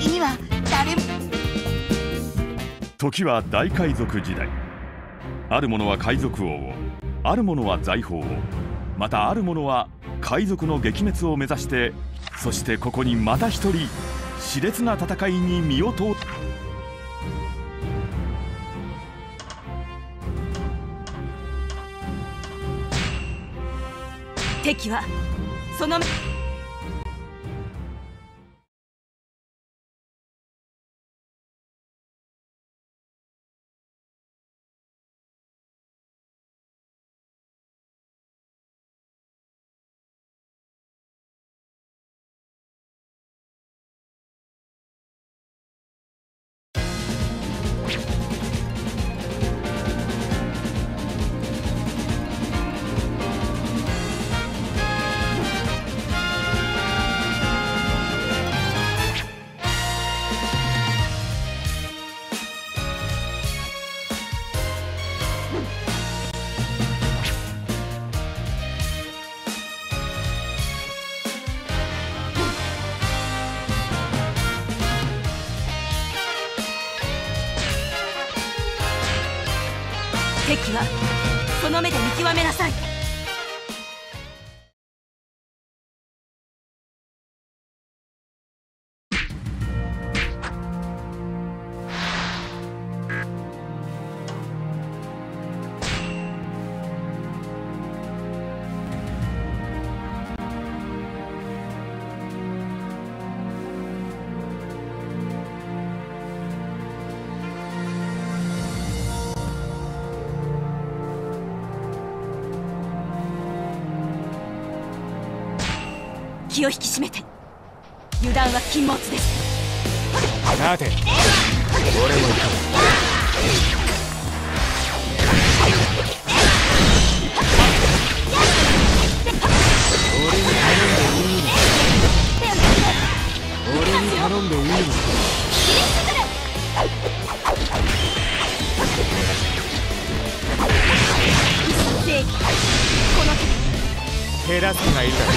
的には誰も時は大海賊時代。ある者は海賊王をある者は財宝をまたある者は海賊の撃滅を目指してそしてここにまた一人熾烈な戦いに身を通敵はその極めなさい。気を引き締めて。油断は禁物です。さて俺も行く俺に頼んで。いいのか正義このテラスがいるだろ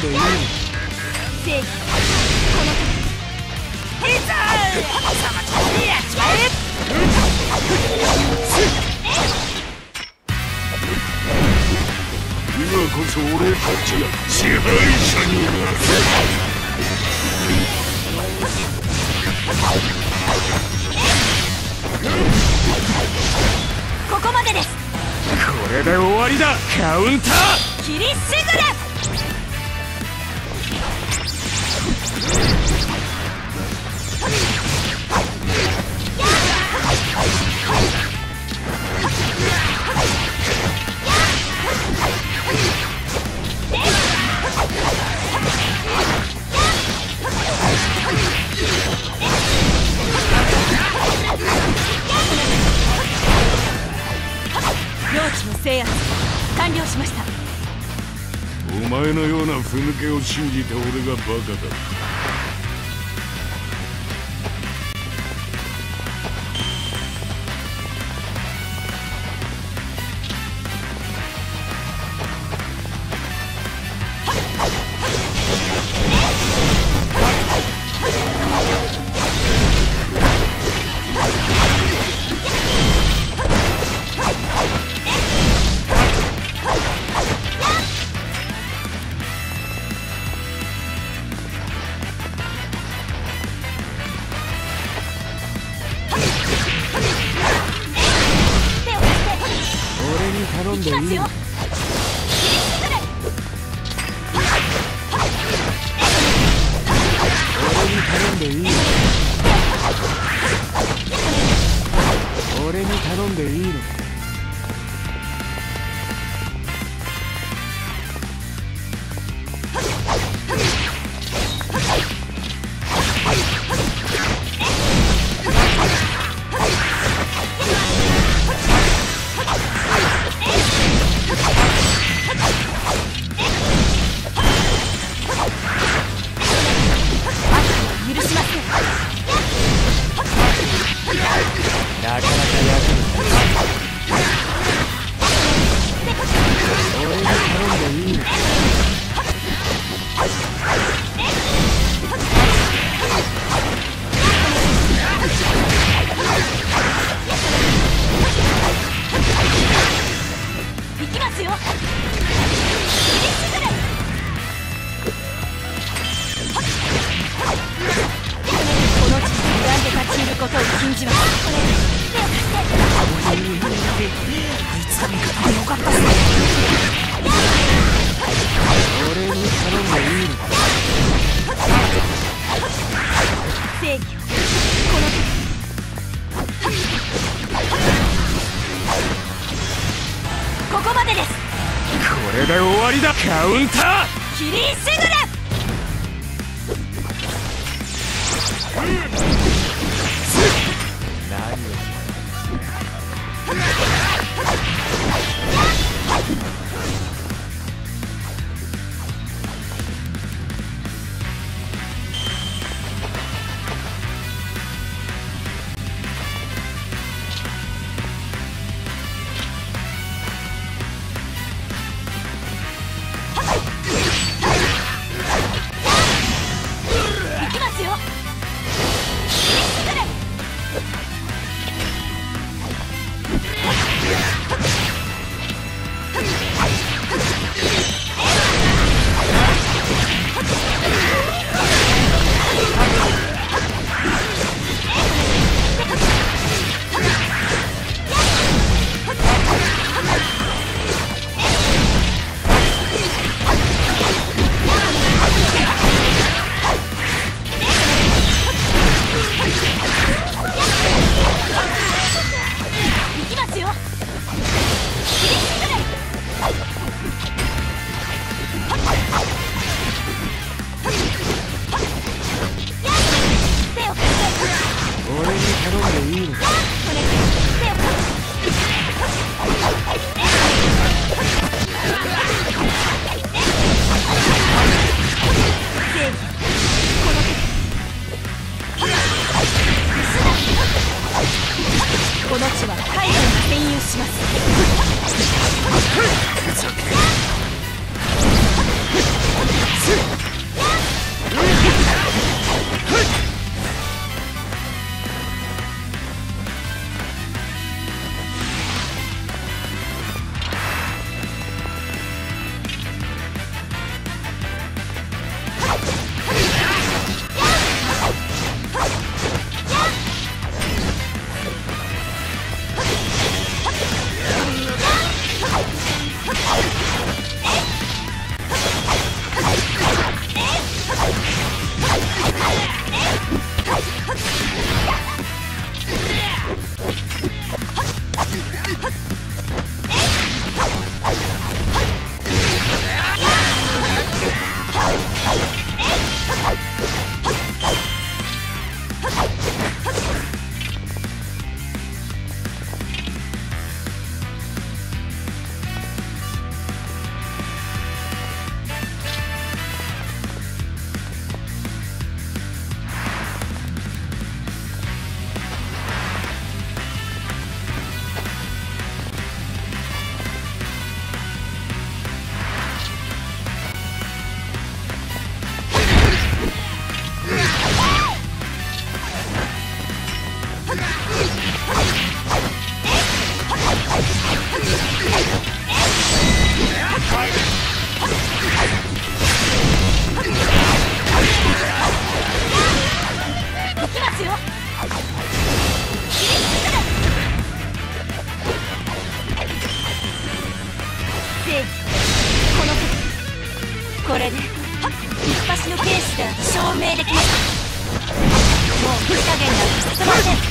んでいいこの時いざ貴様ちょっとやっちまえ今こそ俺たちが支配者になるここまでです。これで終わりだ。カウンター。切りしぐれ領地の制圧完了しました。前のようなふぬけを信じて俺がバカだりだ。カウンター。切りしぐれで一発のケースで証明できますもう手加減なんてさせません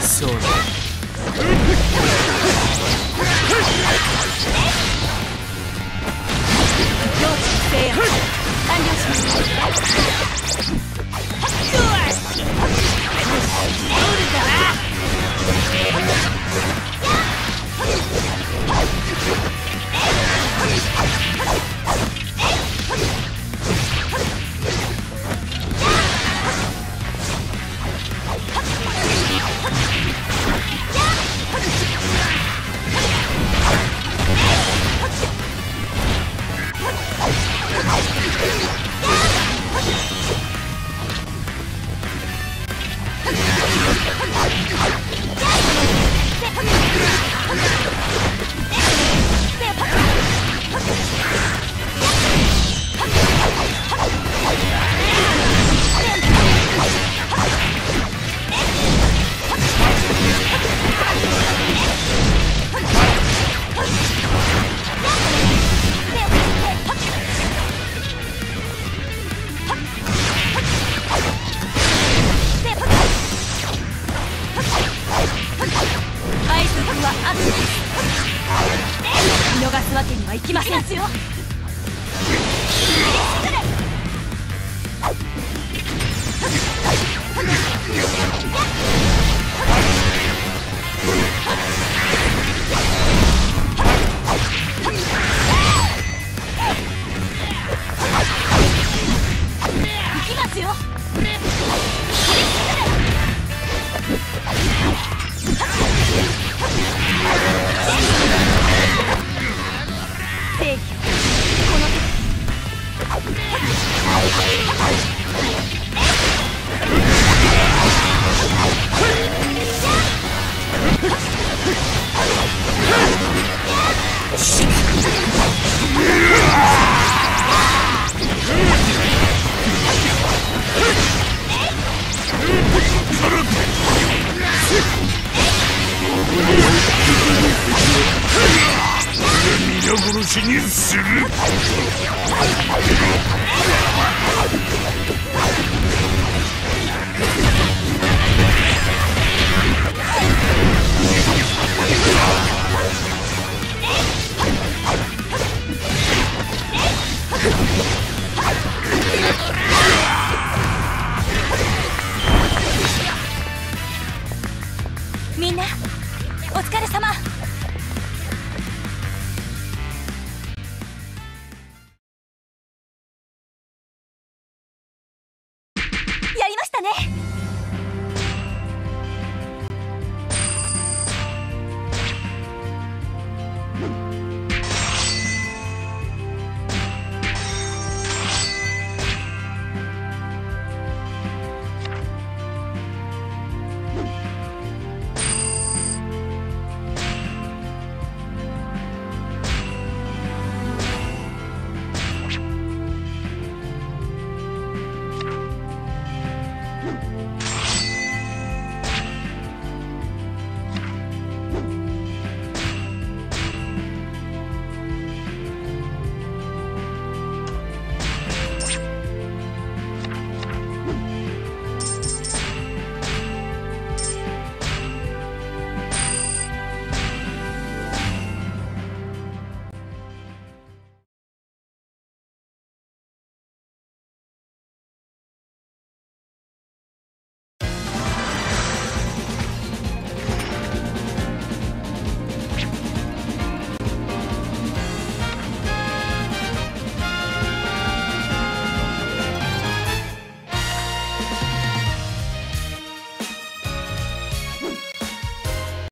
そうだ領地制圧完了し Yeah! 見逃すわけにはいきません。する。みんなお疲れ様。